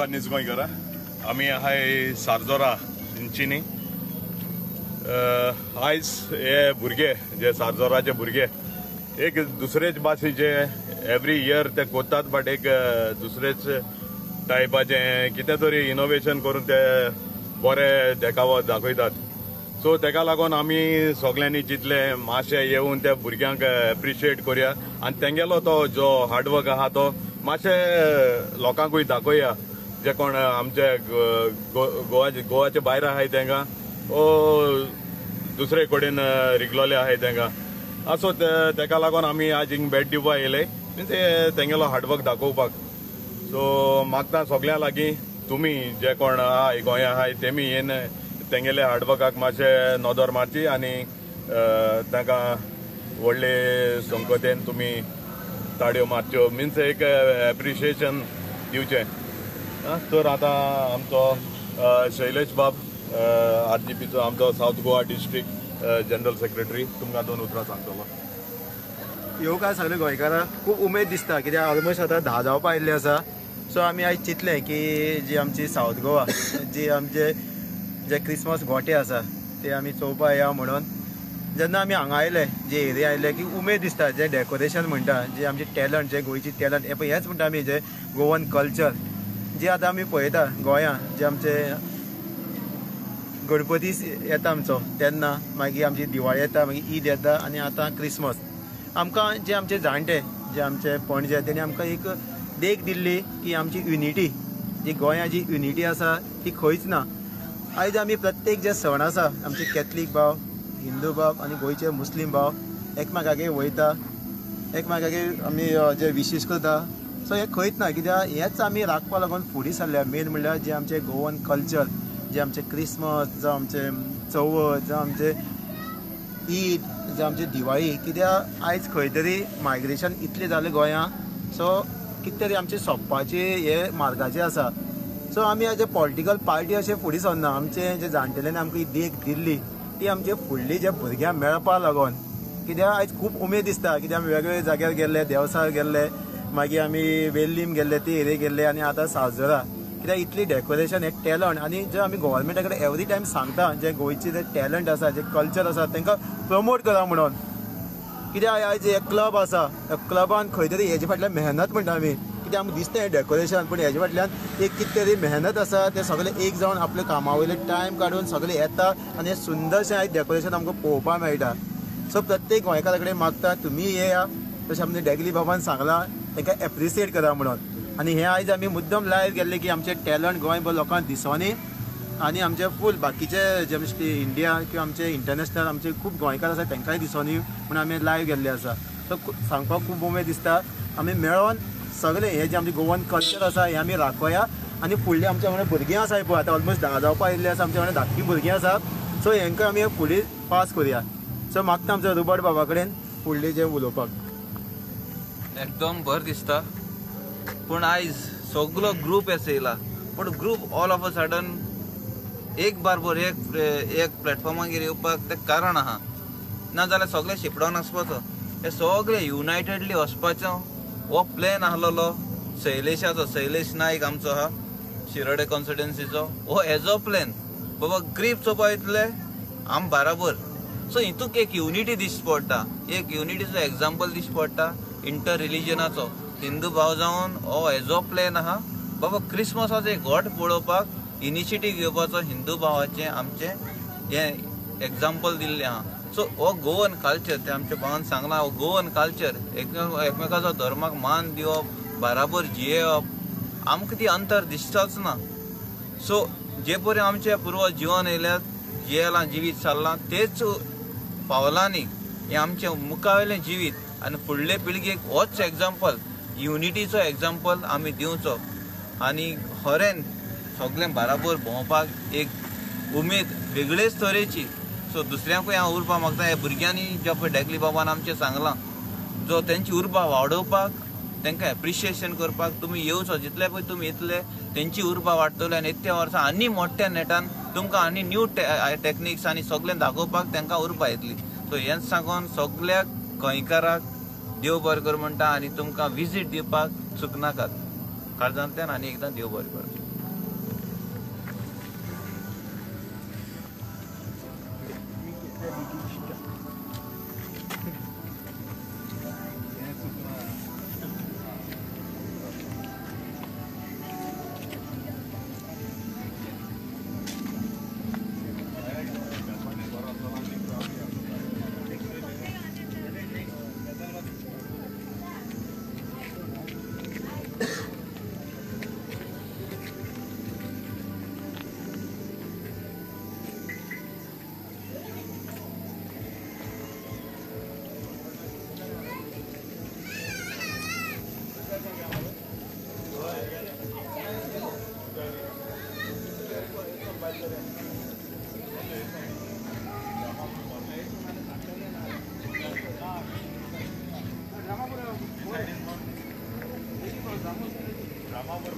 तुकानीस करा. आमी आहाय सारजोरा इंचिनी आयज हे भुरगे जे सारजोराचे भुरगे. एक दुसरेच भाशेचे एवरी इयर ते कोतात बट एक दुसरेच टायपाचे कितें तरी इनोवेशन करून ते बरे देखावो दाखयतात सो तेका लागून आमी सगळ्यांनी चितले मातशें येवन त्या भुरग्यांक एप्रिशिएट करया. आनी तेंगेलो तो जो हार्डवर्क आहा तो मातशें लोकांकूय दाखोवया. जे कोण आमचे गोवाचे गोवाचे भायर आहाय तेंका ओ दुसरे कडेन रिगलोले आहाय तेंका असो तेका लागून आमी आज हिंग भेट दिवपा येयले ते म्हणजे, तेंगेलो हार्डवर्क दाखोवपाक. सो मागता सगळ्यां लागीं तुमी जे कोण आहाय गोंया आहाय तेमी येन तेंगेले हार्डवर्काक मातशें नदर मारची आनी तांकां व्हडले संकतेन तुमी ताड्यो मारच्यो. मिन्स एक एप्रिशिएशन दिवचें. तर आतां आमचो शैलेश बाब आर जी पीचो आमचो south Goa district general secretary. तुमकां दोन उतरां सांगतलो येवकार सगळे गोंयकारां खूब उमेद दिसता कित्याक ऑलमोस्ट आतां धा जावपा आयिल्ले आसा सो आमी आयज चिंतलें की जी आमची सावथ गोवा जी आमचे जे क्रिसमस गोटे आसा ते आमी चोवपा या म्हणून जेन्ना आमी हांगा आयले जे एरिया आयले की उमेद दिसता जे डेकोरेशन म्हणटा जे आमचे टॅलंट जे गोंयची टॅलंट हे पळय हेच म्हणटा आमी जे गोवन कल्चर जे आतां आमी पळयता गोंयांत जे आमचे गणपती येता आमचो तेन्ना मागीर आमची दिवाळी येता मागीर ईद येता आनी आतां क्रिसमस. आमकां जे आमचे जाणटे जे आमचे पणजे तेणी आमकां एक देख दिल्ली की आमची युनिटी जी गोंया जी युनिटी आसा ती खंयच ना. आयज आमी प्रत्येक जे सण आसा आमचे कॅथलीक भाव हिंदू भाव आनी गोंयचे मुस्लीम भाव एकमेकागेर वयता एकमेकागेर आमी जे विशीस करता सो हें खंयच ना कित्याक हेंच आमी राखपा लागून फुडें सरल्या मेन म्हणल्यार जे आमचे गोवन कल्चर जे आमचे क्रिसमस जावं आमचे चवथ जावं आमचे ईद जावं आमची दिवाळी कित्याक आयज खंय तरी मायग्रेशन इतलें जालें गोंयांत सो कितें तरी आमचे सोंपपाचे हे मार्गाचे आसा. सो आमी एज पॉलिटिकल पार्टी अशें फुडें सरना आमचे जे जाणटेल्यांनी आमकां ही देख दिल्ली ती आमचे फुडली जे भुरग्यांक मेळपा लागून कित्याक आयज खूब उमेद दिसता कित्याक आमी वेगवेगळ्या जाग्यार गेल्ले देवसार गेल्ले मागीर आमी वेल्लीम गेल्ले ते एरिये गेल्ले आनी आतां साजरा. कित्याक इतली डेकोरेशन एक टॅलंट आनी जे आमी गोवोरमेंटा कडेन एवरी टायम सांगता जे गोंयचे जे टॅलंट आसा जे कल्चर आसा तांकां प्रमोट करा म्हणून. कित्याक आयज एक क्लब आसा क्लबान खंय तरी हेजे फाटल्यान मेहनत म्हणटा आमी कित्याक आमकां दिसता हें डेकोरेशन पूण हेजे फाटल्यान एक कितें तरी मेहनत आसा ते सगळे एक जावन आपले कामा वयले टायम काडून सगळे येता आनी हें सुंदरशें आयज डेकोरेशन आमकां पळोवपाक मेळटा. सो प्रत्येक गोंयकारा कडेन मागता तुमी येया तशें आमच्या डेगली बाबान सांगलां तेका एप्रिसिएट करा म्हणून. आनी हें आयज आमी मुद्दम लायव्ह गेल्ले की आमचे टॅलंट गोंयभर लोकांक दिसोनी आनी आमचे फूल बाकीचे जे म्हणजे इंडिया किंवा आमचे इंटरनॅशनल आमचे खूब गोंयकार आसा तांकांय दिसोनी म्हणून आमी लायव्ह गेल्ले आसा सो सांगपाक खूब उमेद दिसता. आमी मेळोन सगळे हे जे आमचे गोवन कल्चर आसा हे आमी राखोया. आनी फुडली आमच्या वांगडा भुरगीं आसा पळय. आतां ऑलमोस्ट धा जावपा आयिल्ले आसा आमच्या वांगडा धाकटी भुरगीं आसा. सो हेंकां आमी फुडें पास करुया. सो मागता आमच्या रुबट बाबा कडेन फुडलें जें उलोवपाक. एकदम बरें दिसता. पूण आयज सगलो ग्रूप एस येयला पूण group all of a sudden एक बारबर एक एक प्लॅटफॉर्मागेर येवपाक तें कारण आहा. नाजाल्यार सगळे शिपडावन वचपाचो हे सगळे युनायटेडली वचपाचो हो प्लॅन आहलोलो शैलेशाचो. शैलेश नायक आमचो आहा शिरोडे कॉन्स्टिट्युन्सीचो हो हेजो प्लॅन बाबा ग्रीप चोवपा येतले आम बाराबर सो हितूक एक युनिटी दिश्टी पडटा. एक युनिटीचो एग्जाम्पल दिश्टी पडटा. इंटर रिलिजनाचो हिंदू भाव जावन हो हेजो प्लॅन आहा. बाबा क्रिसमसाचो एक घोट पळोवपाक इनिशिएटीव घेवपाचो हिंदू भावाचें आमचें हें एग्जाम्पल दिल्लें आहा. सो हो गोवन कल्चर ते आमच्या भावान सांगला हो गोवन कल्चर एकमेकाचो धर्माक मान दिवप बराबर जियेवप आमकां ती अंतर दिसताच ना. सो जे परेन आमचे पुर्वज जिवन येयल्यात जियेलां जिवीत चल्लां तेच पावलांनी हें आमचें मुखावेलें जिवीत आनी फुडले पिळगेक होच एग्जाम्पल युनिटीचो एग्जाम्पल आमी दिवचो. आनी खरें सगळें बराबर भोंवपाक एक उमेद वेगळेच तरेची. सो दुसऱ्यांकूय हांव उरपा मागता. हे भुरग्यांनी ज्या पळय डेगली बाबान आमचें सांगलां जो तेंची उर्बा वाडोवपाक तांकां एप्रिशिएशन करपाक तुमी येवचो जितले पळय तुमी येतले तेंची उर्बा वाडटले आनी येत्या वर्सा आनी मोठ्या नेटान तुमकां आनी न्यू टॅक्निक्स आनी सगळें दाखोवपाक तांकां उर्बा येतली. सो हेंच सांगून सगळ्याक गोंयकाराक देव बरें कर म्हणटा आनी तुमकां विजीट दिवपाक चुकनाकात. काळजांतल्यान आनी एकदां देव बरें कर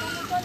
Còn một câu.